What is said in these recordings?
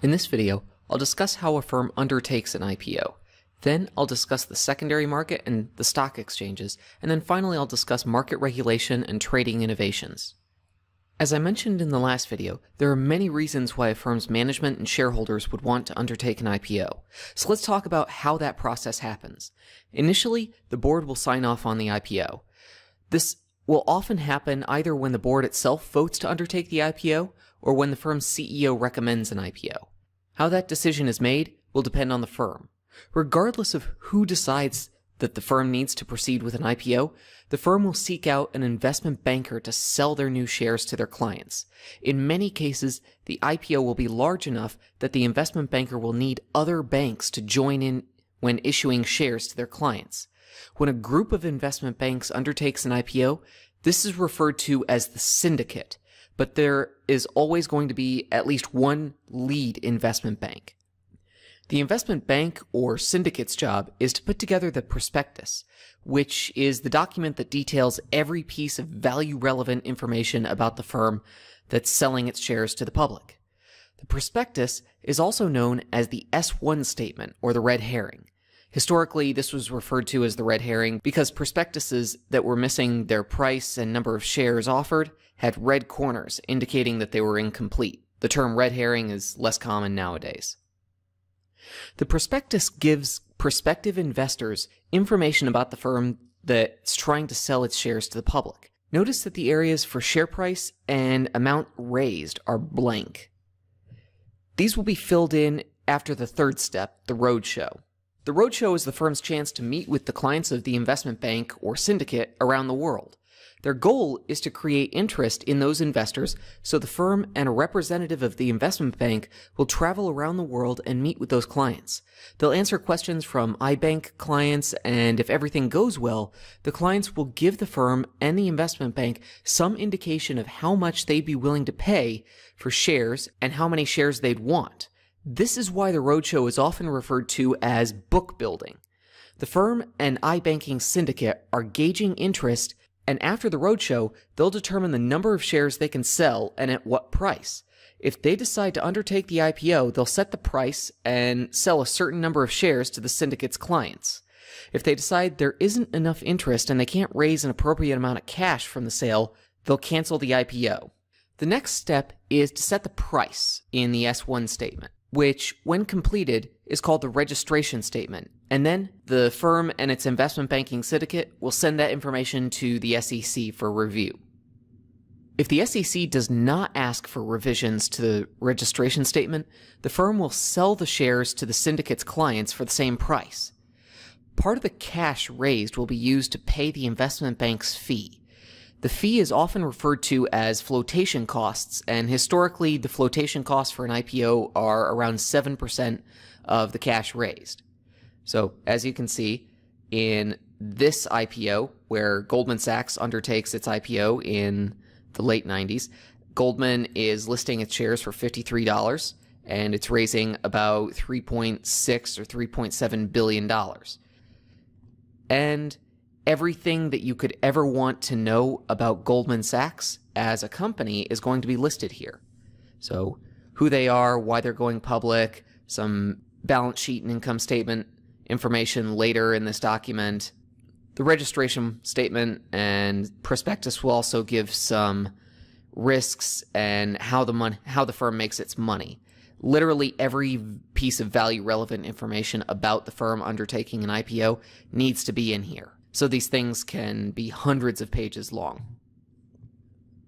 In this video, I'll discuss how a firm undertakes an IPO. Then I'll discuss the secondary market and the stock exchanges, and then finally I'll discuss market regulation and trading innovations. As I mentioned in the last video, there are many reasons why a firm's management and shareholders would want to undertake an IPO. So let's talk about how that process happens. Initially, the board will sign off on the IPO. This will often happen either when the board itself votes to undertake the IPO or when the firm's CEO recommends an IPO. How that decision is made will depend on the firm. Regardless of who decides that the firm needs to proceed with an IPO, the firm will seek out an investment banker to sell their new shares to their clients. In many cases, the IPO will be large enough that the investment banker will need other banks to join in when issuing shares to their clients. When a group of investment banks undertakes an IPO, this is referred to as the syndicate, but there is always going to be at least one lead investment bank. The investment bank or syndicate's job is to put together the prospectus, which is the document that details every piece of value relevant information about the firm that's selling its shares to the public. The prospectus is also known as the S1 statement or the red herring. Historically, this was referred to as the red herring because prospectuses that were missing their price and number of shares offered had red corners indicating that they were incomplete. The term red herring is less common nowadays. The prospectus gives prospective investors information about the firm that's trying to sell its shares to the public. Notice that the areas for share price and amount raised are blank. These will be filled in after the third step, the roadshow. The roadshow is the firm's chance to meet with the clients of the investment bank or syndicate around the world. Their goal is to create interest in those investors so the firm and a representative of the investment bank will travel around the world and meet with those clients. They'll answer questions from iBank clients, and if everything goes well, the clients will give the firm and the investment bank some indication of how much they'd be willing to pay for shares and how many shares they'd want. This is why the roadshow is often referred to as book building. The firm and iBanking syndicate are gauging interest and after the roadshow, they'll determine the number of shares they can sell and at what price. If they decide to undertake the IPO, they'll set the price and sell a certain number of shares to the syndicate's clients. If they decide there isn't enough interest and they can't raise an appropriate amount of cash from the sale, they'll cancel the IPO. The next step is to set the price in the S1 statement which, when completed, is called the registration statement. And then the firm and its investment banking syndicate will send that information to the SEC for review. If the SEC does not ask for revisions to the registration statement, the firm will sell the shares to the syndicate's clients for the same price. Part of the cash raised will be used to pay the investment bank's fee. The fee is often referred to as flotation costs, and historically, the flotation costs for an IPO are around 7% of the cash raised. So, as you can see, in this IPO, where Goldman Sachs undertakes its IPO in the late 90s, Goldman is listing its shares for $53 and it's raising about 3.6 or 3.7 billion dollars. And everything that you could ever want to know about Goldman Sachs as a company is going to be listed here. So, who they are, why they're going public, some balance sheet and income statement information later in this document. The registration statement and prospectus will also give some risks and how the mon- how the firm makes its money. Literally every piece of value relevant information about the firm undertaking an IPO needs to be in here. So these things can be hundreds of pages long.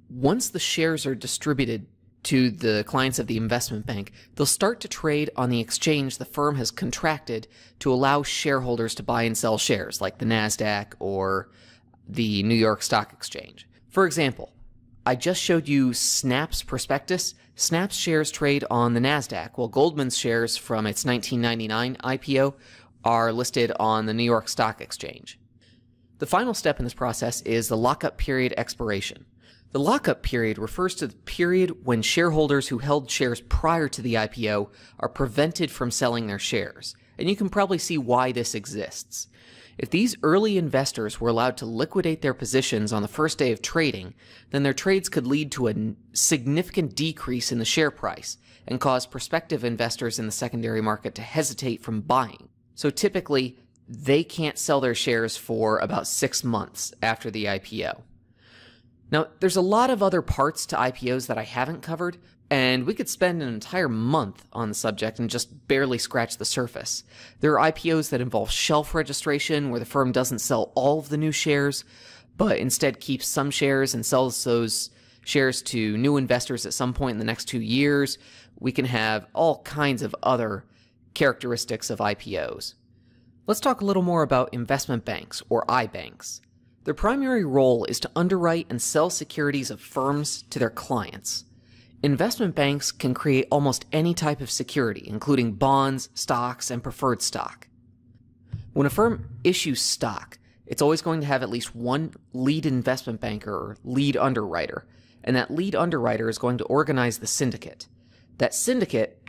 Once the shares are distributed to the clients of the investment bank, they'll start to trade on the exchange the firm has contracted to allow shareholders to buy and sell shares, like the NASDAQ or the New York Stock Exchange. For example, I just showed you Snap's prospectus. Snap's shares trade on the NASDAQ, while Goldman's shares from its 1999 IPO are listed on the New York Stock Exchange. The final step in this process is the lockup period expiration. The lockup period refers to the period when shareholders who held shares prior to the IPO are prevented from selling their shares, and you can probably see why this exists. If these early investors were allowed to liquidate their positions on the first day of trading, then their trades could lead to a significant decrease in the share price and cause prospective investors in the secondary market to hesitate from buying. So typically, they can't sell their shares for about six months after the IPO. Now, there's a lot of other parts to IPOs that I haven't covered, and we could spend an entire month on the subject and just barely scratch the surface. There are IPOs that involve shelf registration, where the firm doesn't sell all of the new shares, but instead keeps some shares and sells those shares to new investors at some point in the next two years. We can have all kinds of other characteristics of IPOs. Let's talk a little more about investment banks, or iBanks. Their primary role is to underwrite and sell securities of firms to their clients. Investment banks can create almost any type of security, including bonds, stocks, and preferred stock. When a firm issues stock, it's always going to have at least one lead investment banker or lead underwriter, and that lead underwriter is going to organize the syndicate. That syndicate,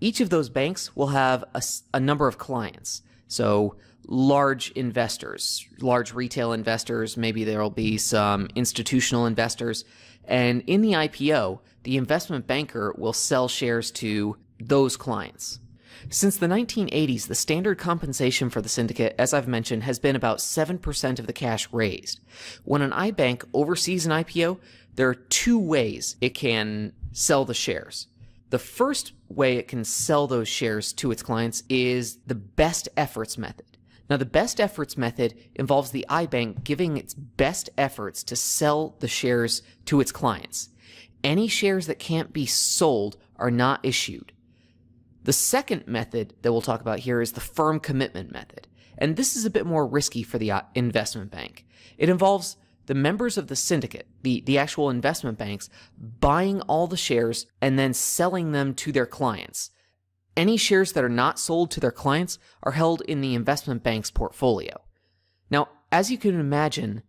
each of those banks will have a, a number of clients. So large investors, large retail investors, maybe there'll be some institutional investors. And in the IPO, the investment banker will sell shares to those clients. Since the 1980s, the standard compensation for the syndicate, as I've mentioned, has been about 7% of the cash raised. When an iBank oversees an IPO, there are two ways it can sell the shares. The first way it can sell those shares to its clients is the best efforts method. Now, the best efforts method involves the iBank giving its best efforts to sell the shares to its clients. Any shares that can't be sold are not issued. The second method that we'll talk about here is the firm commitment method. And this is a bit more risky for the uh, investment bank. It involves the members of the syndicate, the, the actual investment banks, buying all the shares and then selling them to their clients. Any shares that are not sold to their clients are held in the investment bank's portfolio. Now, as you can imagine,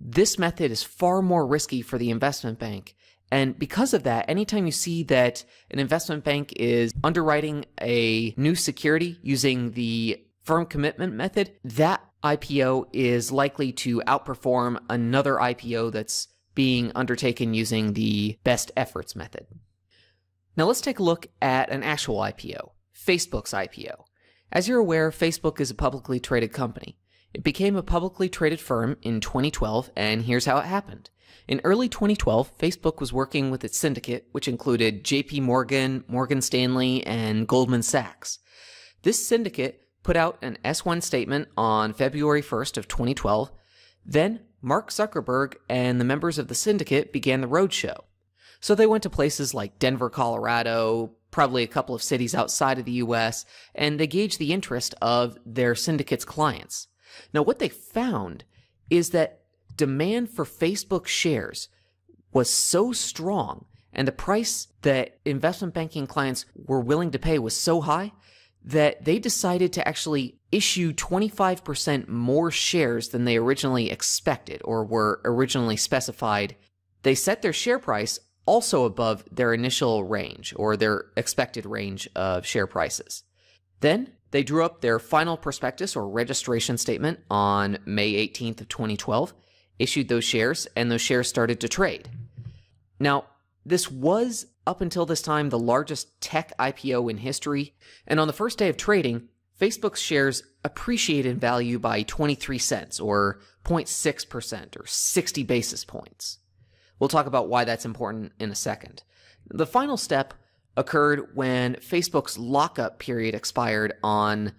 this method is far more risky for the investment bank. And because of that, anytime you see that an investment bank is underwriting a new security using the firm commitment method, that IPO is likely to outperform another IPO that's being undertaken using the best efforts method. Now let's take a look at an actual IPO, Facebook's IPO. As you're aware, Facebook is a publicly traded company. It became a publicly traded firm in 2012, and here's how it happened. In early 2012, Facebook was working with its syndicate, which included JP Morgan, Morgan Stanley, and Goldman Sachs. This syndicate put out an S1 statement on February 1st of 2012. Then Mark Zuckerberg and the members of the syndicate began the roadshow. So they went to places like Denver, Colorado, probably a couple of cities outside of the US, and they gauged the interest of their syndicate's clients. Now, what they found is that demand for Facebook shares was so strong and the price that investment banking clients were willing to pay was so high that they decided to actually issue 25% more shares than they originally expected or were originally specified. They set their share price also above their initial range or their expected range of share prices. Then they drew up their final prospectus or registration statement on May 18th of 2012, issued those shares, and those shares started to trade. Now, this was up until this time the largest tech IPO in history, and on the first day of trading, Facebook's shares appreciated in value by 23 cents, or 0.6%, or 60 basis points. We'll talk about why that's important in a second. The final step occurred when Facebook's lockup period expired on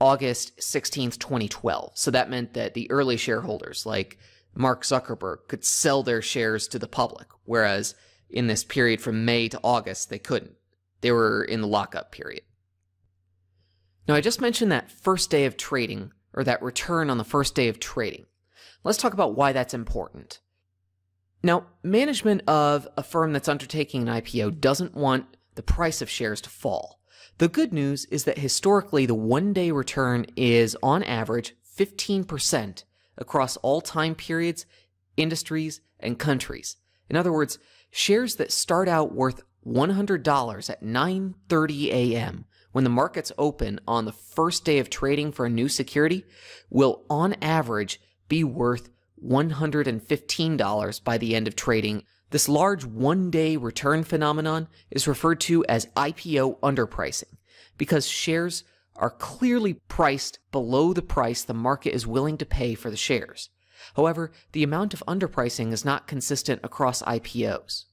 August 16th, 2012. So that meant that the early shareholders, like Mark Zuckerberg, could sell their shares to the public, whereas in this period from May to August, they couldn't. They were in the lockup period. Now, I just mentioned that first day of trading, or that return on the first day of trading. Let's talk about why that's important. Now, management of a firm that's undertaking an IPO doesn't want the price of shares to fall. The good news is that historically, the one day return is on average 15% across all time periods, industries, and countries. In other words, shares that start out worth $100 at 9:30 a.m. when the markets open on the first day of trading for a new security will, on average, be worth $115 by the end of trading. This large one day return phenomenon is referred to as IPO underpricing because shares are clearly priced below the price the market is willing to pay for the shares. However, the amount of underpricing is not consistent across IPOs.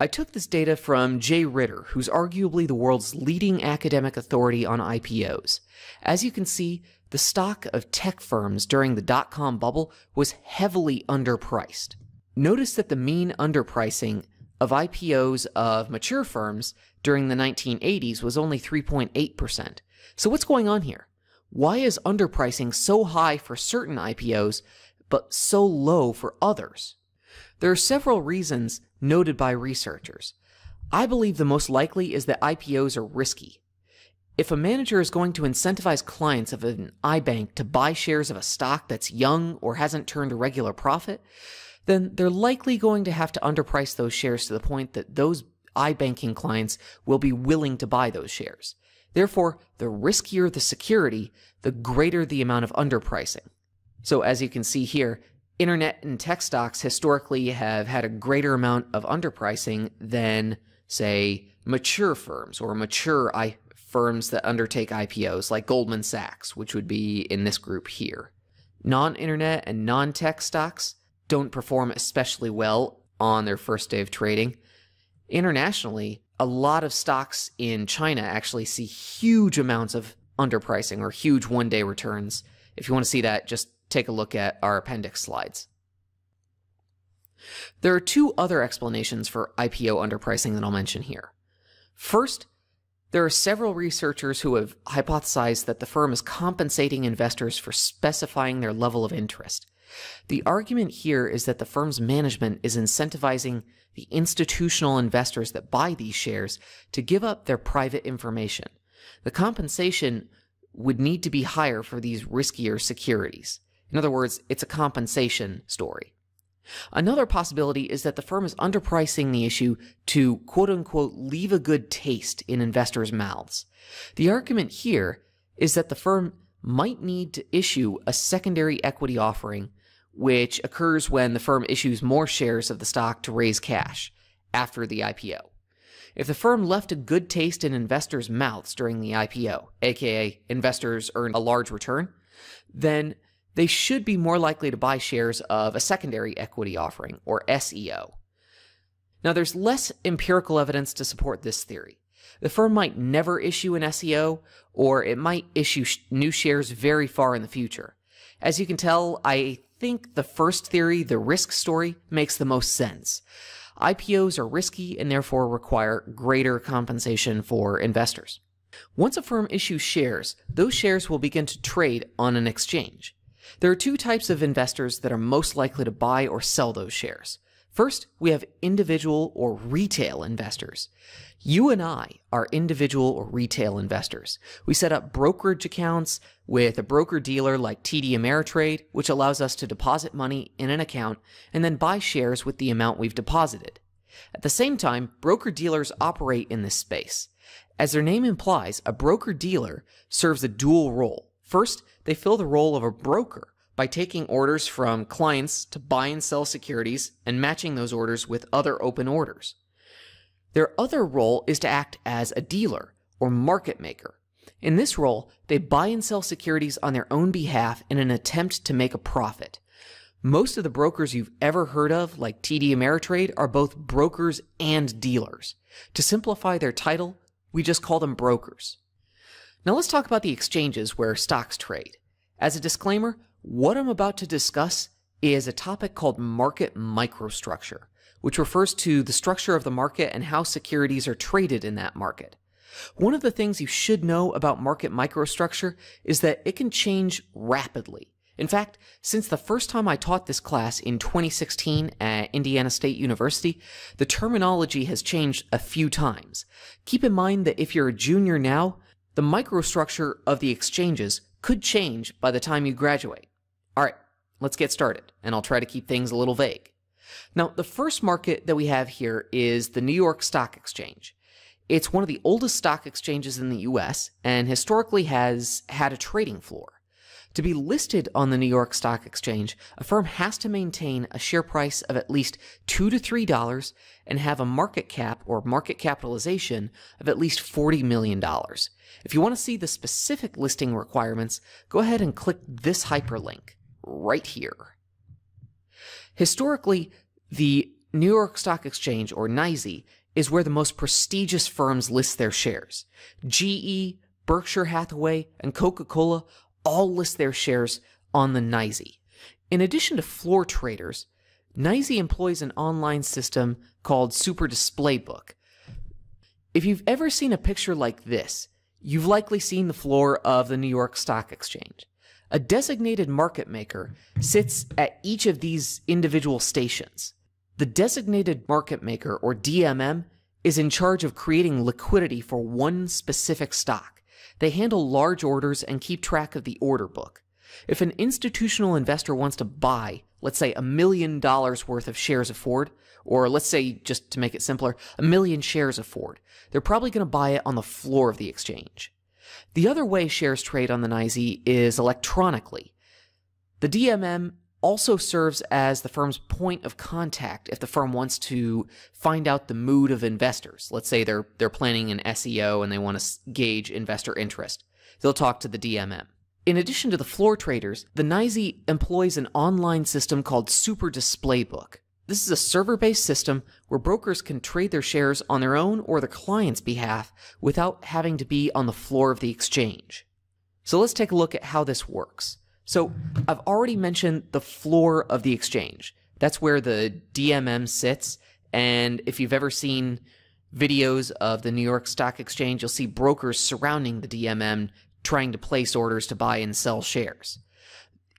I took this data from Jay Ritter, who's arguably the world's leading academic authority on IPOs. As you can see, the stock of tech firms during the dot com bubble was heavily underpriced. Notice that the mean underpricing of IPOs of mature firms during the 1980s was only 3.8%. So, what's going on here? Why is underpricing so high for certain IPOs, but so low for others? There are several reasons noted by researchers. I believe the most likely is that IPOs are risky. If a manager is going to incentivize clients of an iBank to buy shares of a stock that's young or hasn't turned a regular profit, then they're likely going to have to underprice those shares to the point that those iBanking clients will be willing to buy those shares. Therefore, the riskier the security, the greater the amount of underpricing. So, as you can see here, internet and tech stocks historically have had a greater amount of underpricing than, say, mature firms or mature I- firms that undertake IPOs like Goldman Sachs, which would be in this group here. Non internet and non tech stocks don't perform especially well on their first day of trading. Internationally, a lot of stocks in China actually see huge amounts of underpricing or huge one day returns. If you want to see that, just take a look at our appendix slides. There are two other explanations for IPO underpricing that I'll mention here. First, there are several researchers who have hypothesized that the firm is compensating investors for specifying their level of interest. The argument here is that the firm's management is incentivizing the institutional investors that buy these shares to give up their private information. The compensation would need to be higher for these riskier securities. In other words, it's a compensation story. Another possibility is that the firm is underpricing the issue to quote unquote leave a good taste in investors' mouths. The argument here is that the firm might need to issue a secondary equity offering, which occurs when the firm issues more shares of the stock to raise cash after the IPO. If the firm left a good taste in investors' mouths during the IPO, aka investors earned a large return, then they should be more likely to buy shares of a secondary equity offering, or SEO. Now, there's less empirical evidence to support this theory. The firm might never issue an SEO, or it might issue sh- new shares very far in the future. As you can tell, I think the first theory, the risk story, makes the most sense. IPOs are risky and therefore require greater compensation for investors. Once a firm issues shares, those shares will begin to trade on an exchange. There are two types of investors that are most likely to buy or sell those shares. First, we have individual or retail investors. You and I are individual or retail investors. We set up brokerage accounts with a broker dealer like TD Ameritrade, which allows us to deposit money in an account and then buy shares with the amount we've deposited. At the same time, broker dealers operate in this space. As their name implies, a broker dealer serves a dual role. First, they fill the role of a broker by taking orders from clients to buy and sell securities and matching those orders with other open orders. Their other role is to act as a dealer or market maker. In this role, they buy and sell securities on their own behalf in an attempt to make a profit. Most of the brokers you've ever heard of, like TD Ameritrade, are both brokers and dealers. To simplify their title, we just call them brokers. Now let's talk about the exchanges where stocks trade. As a disclaimer, what I'm about to discuss is a topic called market microstructure, which refers to the structure of the market and how securities are traded in that market. One of the things you should know about market microstructure is that it can change rapidly. In fact, since the first time I taught this class in 2016 at Indiana State University, the terminology has changed a few times. Keep in mind that if you're a junior now, the microstructure of the exchanges could change by the time you graduate. All right, let's get started, and I'll try to keep things a little vague. Now, the first market that we have here is the New York Stock Exchange. It's one of the oldest stock exchanges in the US and historically has had a trading floor. To be listed on the New York Stock Exchange, a firm has to maintain a share price of at least 2 to $3 and have a market cap or market capitalization of at least $40 million. If you want to see the specific listing requirements, go ahead and click this hyperlink right here. Historically, the New York Stock Exchange, or NYSE, is where the most prestigious firms list their shares. GE, Berkshire Hathaway, and Coca Cola all list their shares on the NYSE. In addition to floor traders, NYSE employs an online system called Super Display Book. If you've ever seen a picture like this, you've likely seen the floor of the New York Stock Exchange. A designated market maker sits at each of these individual stations. The designated market maker, or DMM, is in charge of creating liquidity for one specific stock. They handle large orders and keep track of the order book. If an institutional investor wants to buy, let's say, a million dollars worth of shares of Ford, or let's say, just to make it simpler, a million shares of Ford, they're probably going to buy it on the floor of the exchange. The other way shares trade on the NYSE is electronically. The DMM also serves as the firm's point of contact if the firm wants to find out the mood of investors. Let's say they're they're planning an SEO and they want to gauge investor interest. They'll talk to the DMM. In addition to the floor traders, the NYSE employs an online system called Super Display Book. This is a server-based system where brokers can trade their shares on their own or the client's behalf without having to be on the floor of the exchange. So let's take a look at how this works. So I've already mentioned the floor of the exchange. That's where the DMM sits. And if you've ever seen videos of the New York Stock Exchange, you'll see brokers surrounding the DMM trying to place orders to buy and sell shares.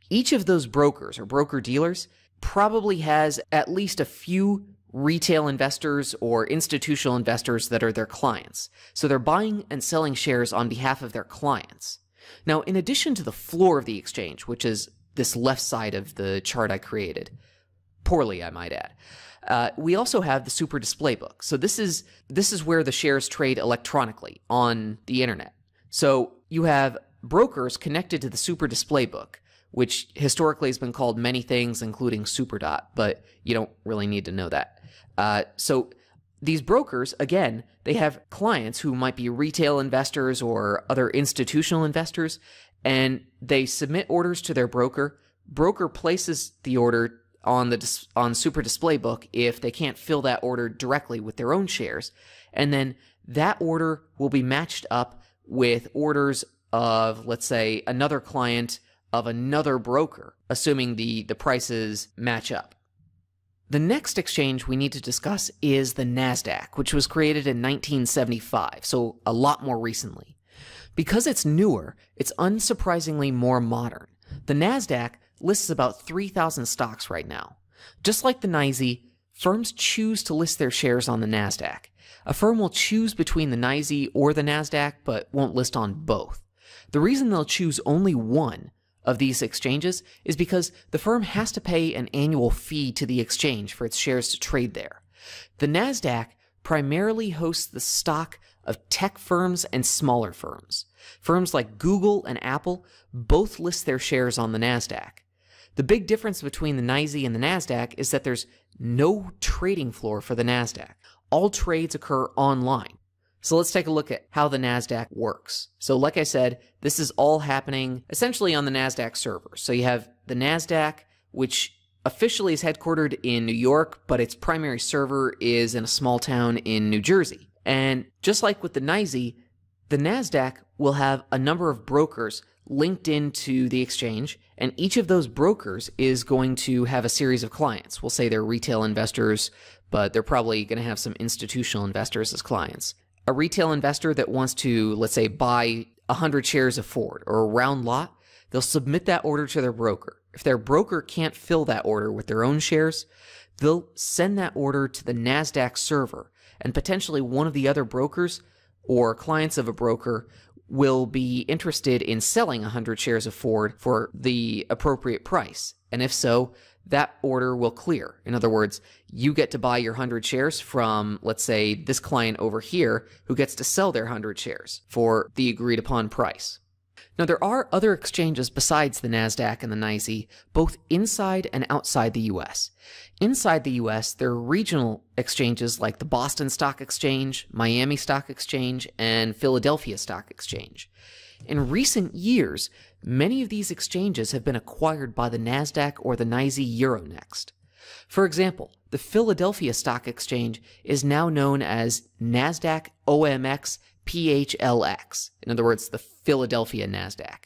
Each of those brokers or broker dealers probably has at least a few retail investors or institutional investors that are their clients. So they're buying and selling shares on behalf of their clients. Now, in addition to the floor of the exchange, which is this left side of the chart I created, poorly, I might add, uh, we also have the super display book. So this is this is where the shares trade electronically on the internet. So you have brokers connected to the super display book, which historically has been called many things, including SuperDot, but you don't really need to know that. Uh, so these brokers, again, they have clients who might be retail investors or other institutional investors, and they submit orders to their broker. Broker places the order on the on Super Display Book if they can't fill that order directly with their own shares, and then that order will be matched up with orders of let's say another client of another broker, assuming the the prices match up. The next exchange we need to discuss is the NASDAQ, which was created in 1975, so a lot more recently. Because it's newer, it's unsurprisingly more modern. The NASDAQ lists about 3,000 stocks right now. Just like the NYSE, firms choose to list their shares on the NASDAQ. A firm will choose between the NYSE or the NASDAQ, but won't list on both. The reason they'll choose only one of these exchanges is because the firm has to pay an annual fee to the exchange for its shares to trade there. The NASDAQ primarily hosts the stock of tech firms and smaller firms. Firms like Google and Apple both list their shares on the NASDAQ. The big difference between the NYSE and the NASDAQ is that there's no trading floor for the NASDAQ. All trades occur online. So let's take a look at how the NASDAQ works. So like I said, this is all happening essentially on the NASDAQ server. So you have the NASDAQ, which officially is headquartered in New York, but its primary server is in a small town in New Jersey. And just like with the NYSE, the NASDAQ will have a number of brokers linked into the exchange, and each of those brokers is going to have a series of clients. We'll say they're retail investors, but they're probably going to have some institutional investors as clients a retail investor that wants to, let's say, buy 100 shares of Ford or a round lot, they'll submit that order to their broker. If their broker can't fill that order with their own shares, they'll send that order to the NASDAQ server, and potentially one of the other brokers or clients of a broker will be interested in selling 100 shares of Ford for the appropriate price. And if so, that order will clear. In other words, you get to buy your 100 shares from, let's say, this client over here who gets to sell their 100 shares for the agreed upon price. Now, there are other exchanges besides the NASDAQ and the NYSE, both inside and outside the US. Inside the US, there are regional exchanges like the Boston Stock Exchange, Miami Stock Exchange, and Philadelphia Stock Exchange. In recent years, many of these exchanges have been acquired by the NASDAQ or the NYSE Euronext. For example, the Philadelphia Stock Exchange is now known as NASDAQ OMX PHLX. In other words, the Philadelphia NASDAQ.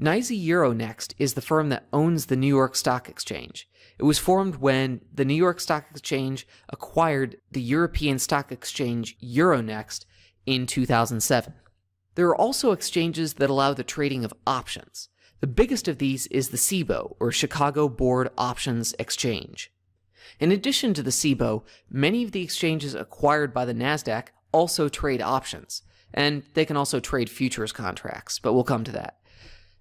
NYSE Euronext is the firm that owns the New York Stock Exchange. It was formed when the New York Stock Exchange acquired the European Stock Exchange Euronext in 2007. There are also exchanges that allow the trading of options. The biggest of these is the CBOE, or Chicago Board Options Exchange. In addition to the CBOE, many of the exchanges acquired by the NASDAQ also trade options, and they can also trade futures contracts, but we'll come to that.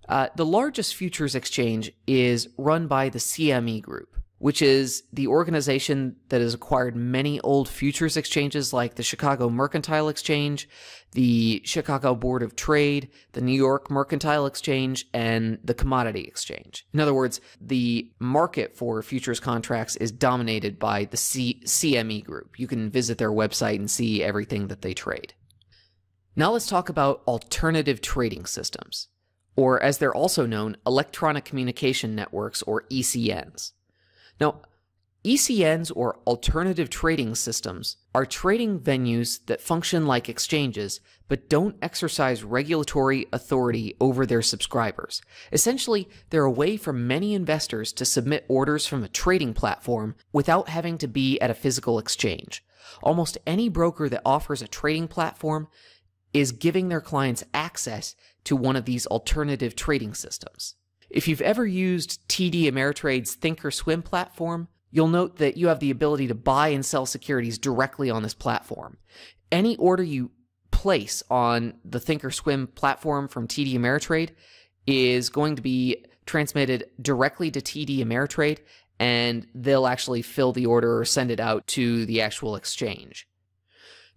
Uh, the largest futures exchange is run by the CME Group which is the organization that has acquired many old futures exchanges like the Chicago Mercantile Exchange, the Chicago Board of Trade, the New York Mercantile Exchange, and the Commodity Exchange. In other words, the market for futures contracts is dominated by the C- CME group. You can visit their website and see everything that they trade. Now let's talk about alternative trading systems, or as they're also known, electronic communication networks or ECNs. Now, ECNs or alternative trading systems are trading venues that function like exchanges but don't exercise regulatory authority over their subscribers. Essentially, they're a way for many investors to submit orders from a trading platform without having to be at a physical exchange. Almost any broker that offers a trading platform is giving their clients access to one of these alternative trading systems. If you've ever used TD Ameritrade's Thinkorswim platform, you'll note that you have the ability to buy and sell securities directly on this platform. Any order you place on the Thinkorswim platform from TD Ameritrade is going to be transmitted directly to TD Ameritrade, and they'll actually fill the order or send it out to the actual exchange.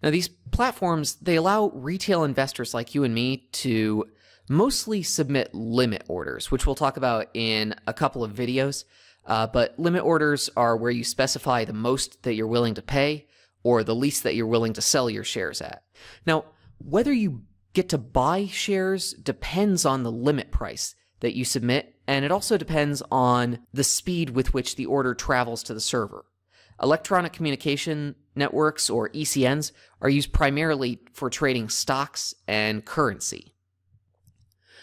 Now, these platforms, they allow retail investors like you and me to mostly submit limit orders, which we'll talk about in a couple of videos. Uh, but limit orders are where you specify the most that you're willing to pay or the least that you're willing to sell your shares at. Now, whether you get to buy shares depends on the limit price that you submit, and it also depends on the speed with which the order travels to the server. Electronic communication networks, or ECNs, are used primarily for trading stocks and currency.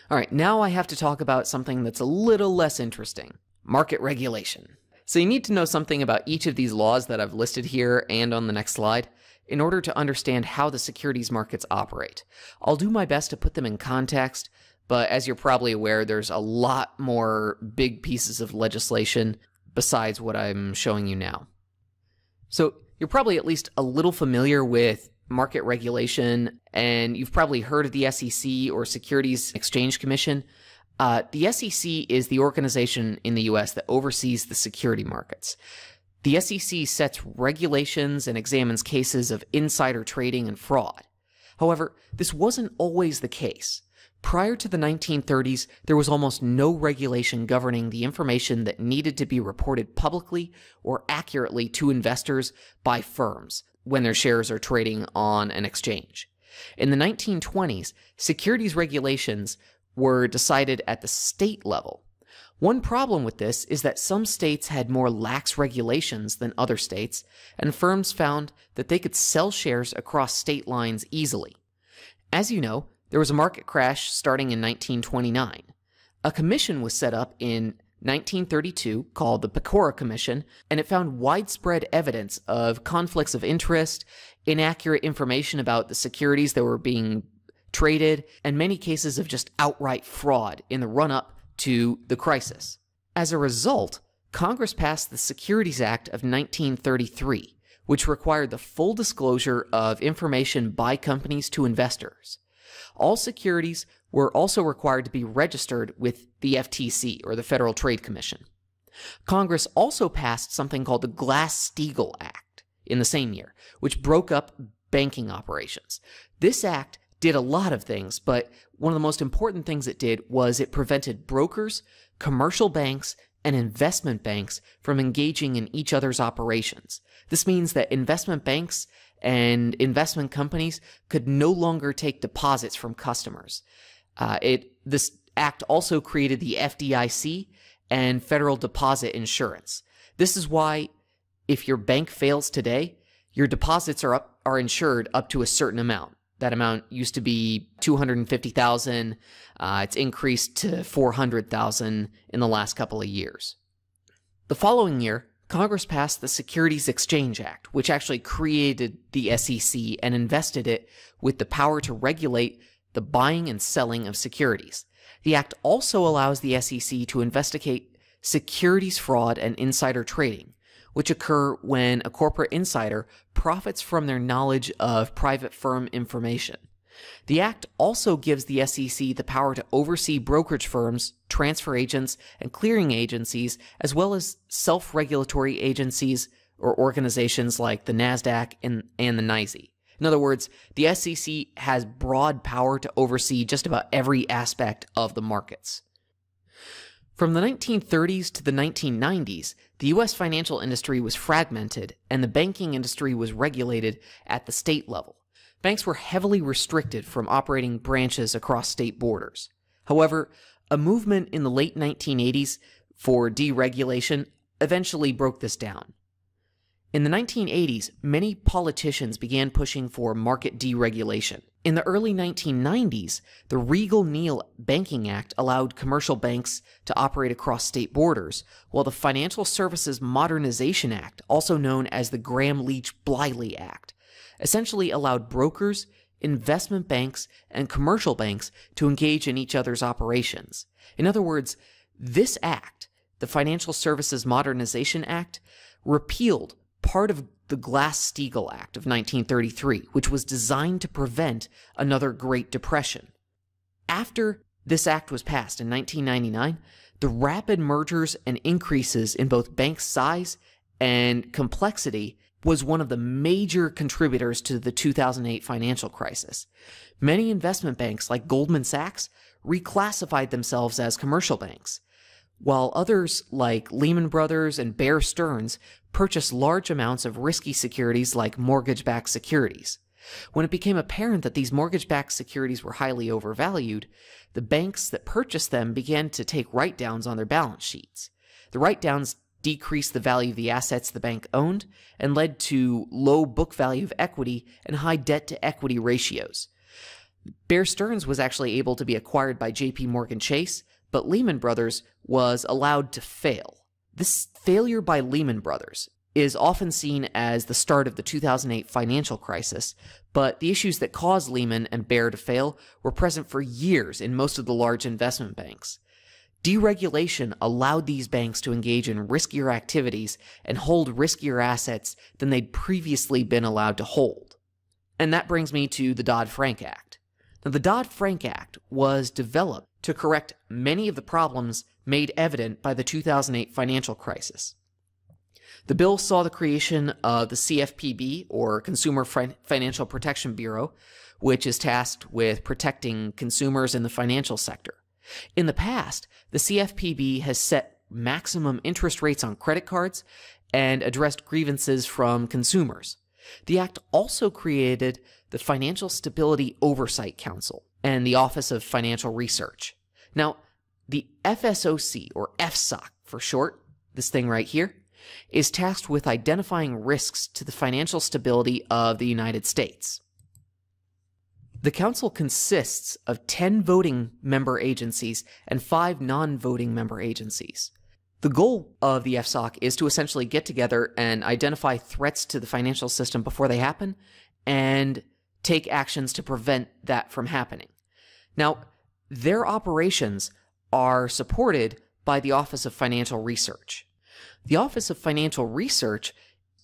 All right, now I have to talk about something that's a little less interesting market regulation. So you need to know something about each of these laws that I've listed here and on the next slide in order to understand how the securities markets operate. I'll do my best to put them in context, but as you're probably aware, there's a lot more big pieces of legislation besides what I'm showing you now. So you're probably at least a little familiar with market regulation, and you've probably heard of the SEC or Securities Exchange Commission. Uh, the SEC is the organization in the US that oversees the security markets. The SEC sets regulations and examines cases of insider trading and fraud. However, this wasn't always the case. Prior to the 1930s, there was almost no regulation governing the information that needed to be reported publicly or accurately to investors by firms, when their shares are trading on an exchange. In the 1920s, securities regulations were decided at the state level. One problem with this is that some states had more lax regulations than other states, and firms found that they could sell shares across state lines easily. As you know, there was a market crash starting in 1929. A commission was set up in 1932 called the Pecora Commission, and it found widespread evidence of conflicts of interest, inaccurate information about the securities that were being traded, and many cases of just outright fraud in the run up to the crisis. As a result, Congress passed the Securities Act of 1933, which required the full disclosure of information by companies to investors. All securities were also required to be registered with the FTC or the Federal Trade Commission. Congress also passed something called the Glass-Steagall Act in the same year, which broke up banking operations. This act did a lot of things, but one of the most important things it did was it prevented brokers, commercial banks, and investment banks from engaging in each other's operations. This means that investment banks and investment companies could no longer take deposits from customers. Uh, it this act also created the FDIC and Federal Deposit Insurance. This is why if your bank fails today, your deposits are up, are insured up to a certain amount. That amount used to be 250,000. Uh, it's increased to 400,000 in the last couple of years. The following year, Congress passed the Securities Exchange Act, which actually created the SEC and invested it with the power to regulate the buying and selling of securities. The act also allows the SEC to investigate securities fraud and insider trading, which occur when a corporate insider profits from their knowledge of private firm information. The act also gives the SEC the power to oversee brokerage firms, transfer agents, and clearing agencies, as well as self regulatory agencies or organizations like the NASDAQ and, and the NYSE. In other words, the SEC has broad power to oversee just about every aspect of the markets. From the 1930s to the 1990s, the U.S. financial industry was fragmented and the banking industry was regulated at the state level. Banks were heavily restricted from operating branches across state borders. However, a movement in the late 1980s for deregulation eventually broke this down. In the 1980s, many politicians began pushing for market deregulation. In the early 1990s, the Riegle Neal Banking Act allowed commercial banks to operate across state borders, while the Financial Services Modernization Act, also known as the Gramm Leach Bliley Act, essentially allowed brokers, investment banks, and commercial banks to engage in each other's operations. In other words, this act, the Financial Services Modernization Act, repealed part of the Glass-Steagall Act of 1933, which was designed to prevent another Great Depression. After this act was passed in 1999, the rapid mergers and increases in both bank size and complexity was one of the major contributors to the 2008 financial crisis. Many investment banks, like Goldman Sachs, reclassified themselves as commercial banks, while others, like Lehman Brothers and Bear Stearns, purchased large amounts of risky securities like mortgage backed securities. When it became apparent that these mortgage backed securities were highly overvalued, the banks that purchased them began to take write downs on their balance sheets. The write downs decreased the value of the assets the bank owned and led to low book value of equity and high debt to equity ratios. Bear Stearns was actually able to be acquired by JP Morgan Chase, but Lehman Brothers was allowed to fail. This failure by Lehman Brothers is often seen as the start of the 2008 financial crisis, but the issues that caused Lehman and Bear to fail were present for years in most of the large investment banks. Deregulation allowed these banks to engage in riskier activities and hold riskier assets than they'd previously been allowed to hold. And that brings me to the Dodd Frank Act. Now, the Dodd Frank Act was developed to correct many of the problems made evident by the 2008 financial crisis. The bill saw the creation of the CFPB, or Consumer Financial Protection Bureau, which is tasked with protecting consumers in the financial sector. In the past, the CFPB has set maximum interest rates on credit cards and addressed grievances from consumers. The act also created the Financial Stability Oversight Council and the Office of Financial Research. Now, the FSOC, or FSOC for short, this thing right here, is tasked with identifying risks to the financial stability of the United States. The Council consists of 10 voting member agencies and 5 non voting member agencies. The goal of the FSOC is to essentially get together and identify threats to the financial system before they happen and take actions to prevent that from happening. Now, their operations are supported by the Office of Financial Research. The Office of Financial Research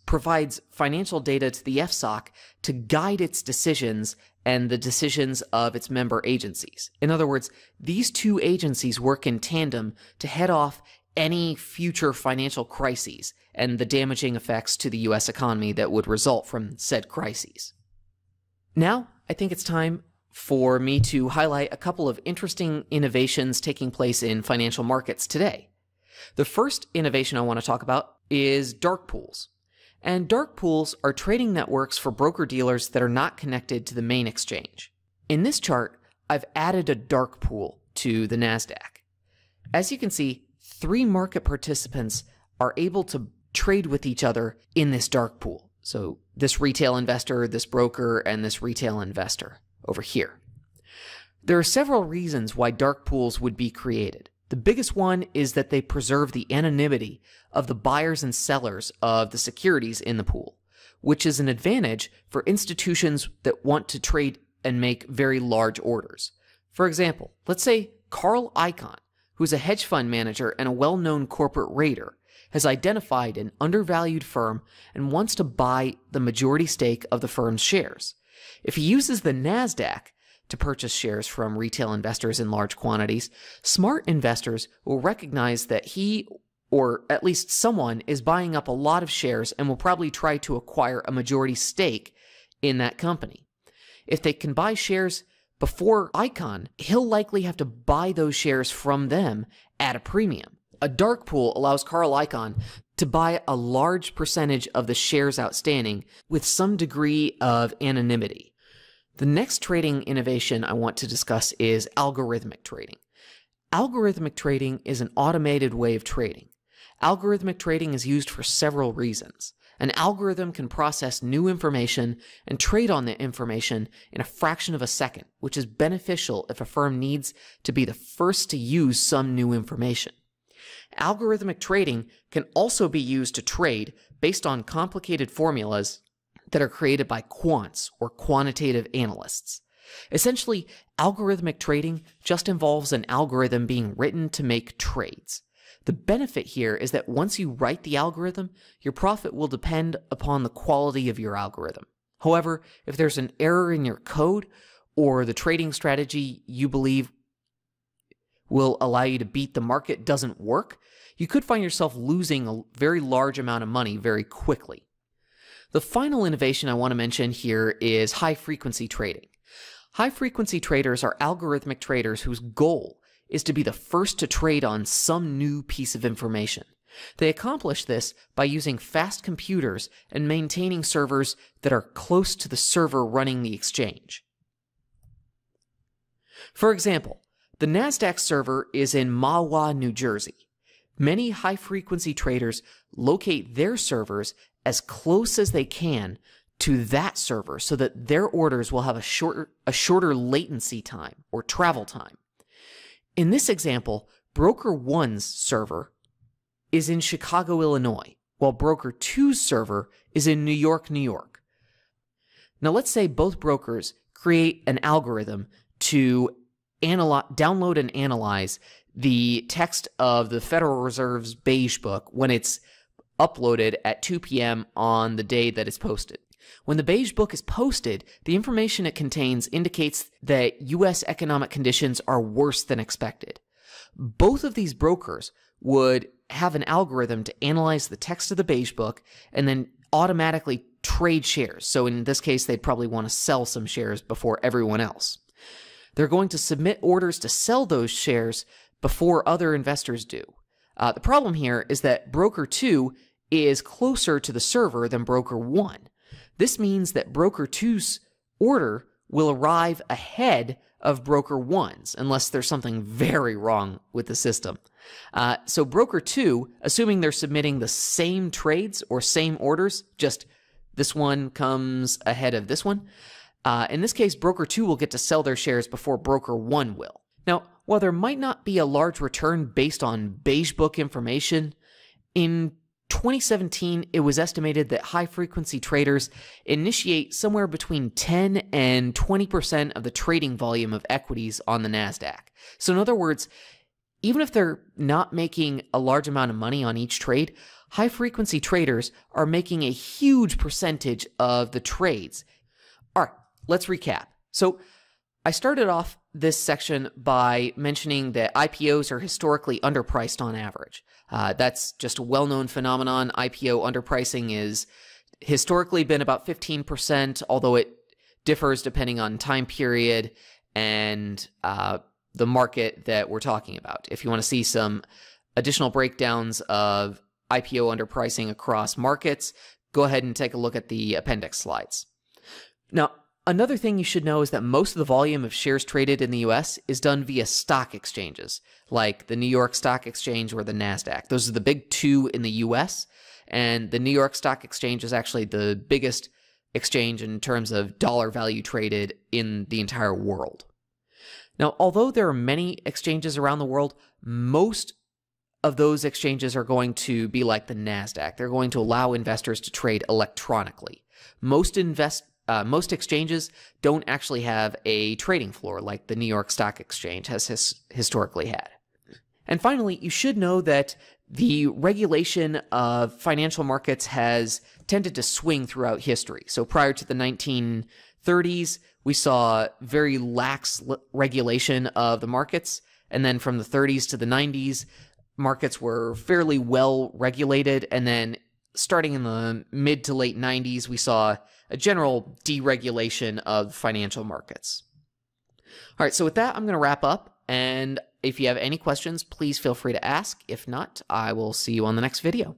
provides financial data to the FSOC to guide its decisions and the decisions of its member agencies. In other words, these two agencies work in tandem to head off any future financial crises and the damaging effects to the US economy that would result from said crises. Now, I think it's time for me to highlight a couple of interesting innovations taking place in financial markets today. The first innovation I want to talk about is dark pools. And dark pools are trading networks for broker dealers that are not connected to the main exchange. In this chart, I've added a dark pool to the NASDAQ. As you can see, three market participants are able to trade with each other in this dark pool. So this retail investor, this broker, and this retail investor over here. There are several reasons why dark pools would be created. The biggest one is that they preserve the anonymity of the buyers and sellers of the securities in the pool, which is an advantage for institutions that want to trade and make very large orders. For example, let's say Carl Icahn, who's a hedge fund manager and a well known corporate raider, has identified an undervalued firm and wants to buy the majority stake of the firm's shares. If he uses the NASDAQ to purchase shares from retail investors in large quantities, smart investors will recognize that he or at least someone is buying up a lot of shares and will probably try to acquire a majority stake in that company. If they can buy shares before Icahn, he'll likely have to buy those shares from them at a premium. A dark pool allows Carl Icahn to buy a large percentage of the shares outstanding with some degree of anonymity. The next trading innovation I want to discuss is algorithmic trading. Algorithmic trading is an automated way of trading. Algorithmic trading is used for several reasons. An algorithm can process new information and trade on that information in a fraction of a second, which is beneficial if a firm needs to be the first to use some new information. Algorithmic trading can also be used to trade based on complicated formulas that are created by quants or quantitative analysts. Essentially, algorithmic trading just involves an algorithm being written to make trades. The benefit here is that once you write the algorithm, your profit will depend upon the quality of your algorithm. However, if there's an error in your code or the trading strategy you believe will allow you to beat the market doesn't work, you could find yourself losing a very large amount of money very quickly. The final innovation I want to mention here is high frequency trading. High frequency traders are algorithmic traders whose goal is to be the first to trade on some new piece of information. They accomplish this by using fast computers and maintaining servers that are close to the server running the exchange. For example, the NASDAQ server is in Mahwah, New Jersey. Many high frequency traders locate their servers as close as they can to that server so that their orders will have a shorter, a shorter latency time or travel time. In this example, Broker 1's server is in Chicago, Illinois, while Broker 2's server is in New York, New York. Now let's say both brokers create an algorithm to analyze, download and analyze the text of the Federal Reserve's beige book when it's uploaded at 2 p.m. on the day that it's posted. When the beige book is posted, the information it contains indicates that U.S. economic conditions are worse than expected. Both of these brokers would have an algorithm to analyze the text of the beige book and then automatically trade shares. So in this case, they'd probably want to sell some shares before everyone else. They're going to submit orders to sell those shares before other investors do. Uh, the problem here is that broker 2 is closer to the server than broker 1. This means that broker 2's order will arrive ahead of broker 1's unless there's something very wrong with the system. Uh, so broker 2, assuming they're submitting the same trades or same orders, just this one comes ahead of this one. Uh, in this case, broker 2 will get to sell their shares before broker 1 will. Now, while there might not be a large return based on beige book information, in 2017, it was estimated that high frequency traders initiate somewhere between 10 and 20% of the trading volume of equities on the NASDAQ. So, in other words, even if they're not making a large amount of money on each trade, high frequency traders are making a huge percentage of the trades. All right, let's recap. So, I started off this section by mentioning that IPOs are historically underpriced on average. Uh, that's just a well known phenomenon. IPO underpricing is historically been about 15%, although it differs depending on time period and uh, the market that we're talking about. If you want to see some additional breakdowns of IPO underpricing across markets, go ahead and take a look at the appendix slides. Now, another thing you should know is that most of the volume of shares traded in the US is done via stock exchanges, like the New York Stock Exchange or the NASDAQ. Those are the big two in the US, and the New York Stock Exchange is actually the biggest exchange in terms of dollar value traded in the entire world. Now, although there are many exchanges around the world, most of those exchanges are going to be like the NASDAQ. They're going to allow investors to trade electronically. Most invest uh, most exchanges don't actually have a trading floor like the New York Stock Exchange has his historically had. And finally, you should know that the regulation of financial markets has tended to swing throughout history. So prior to the 1930s, we saw very lax regulation of the markets. And then from the 30s to the 90s, markets were fairly well regulated. And then starting in the mid to late 90s, we saw a general deregulation of financial markets. All right, so with that, I'm going to wrap up. And if you have any questions, please feel free to ask. If not, I will see you on the next video.